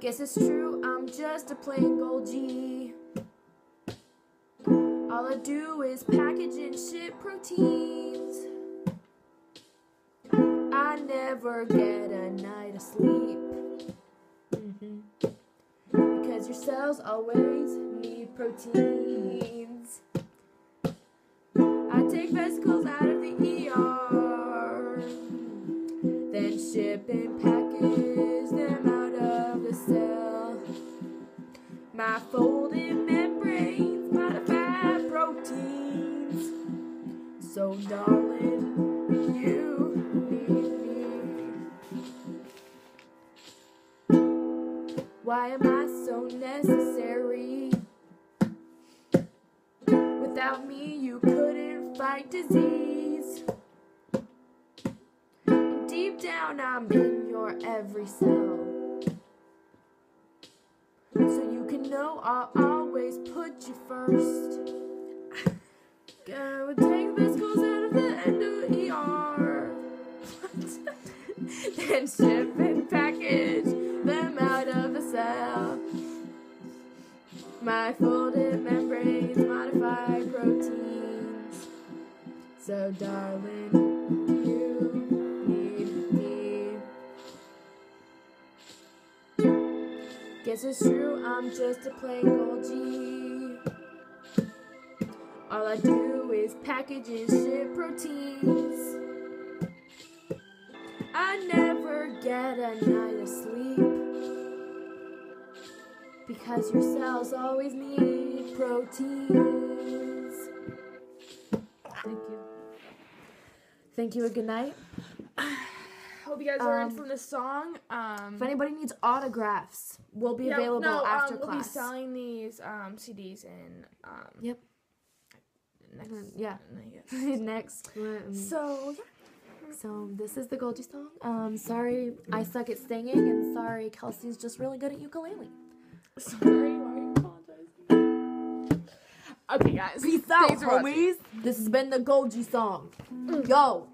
Guess it's true, I'm just a plain Golgi. All I do is package and ship proteins. I never get a night of sleep. Because your cells always need proteins. I take vesicles out of the ER, then ship and package My folded membranes modify proteins. So, darling, you need me. Why am I so necessary? Without me, you couldn't fight disease. And deep down, I'm in your every cell. Know I'll always put you first. Would take vesicles out of the end of ER. then ship and package them out of the cell. My folded membranes modify proteins. So, darling, Guess it's true, I'm just a plain Golgi. All I do is package and ship proteins. I never get a night of sleep. Because your cells always need proteins. Thank you. Thank you and good night. Hope you guys learned Um, from this song. Um, If anybody needs autographs, we'll be yeah, available no, after um, We'll be class. selling these um, CDs in um, Yep. next. Mm, yeah. Next. So yeah. So this is the Golgi song. Um, sorry I suck at singing, and sorry Kelsey's just really good at ukulele. Sorry, you apologizing? Okay, guys. Peace out, Thanks for watching. homies. This has been the Golgi song. Yo.